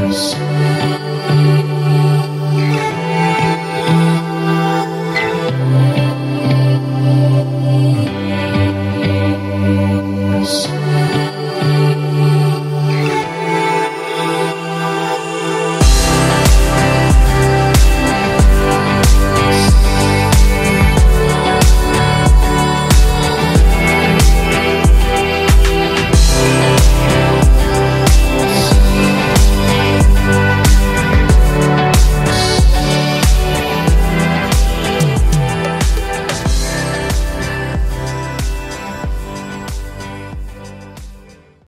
Peace.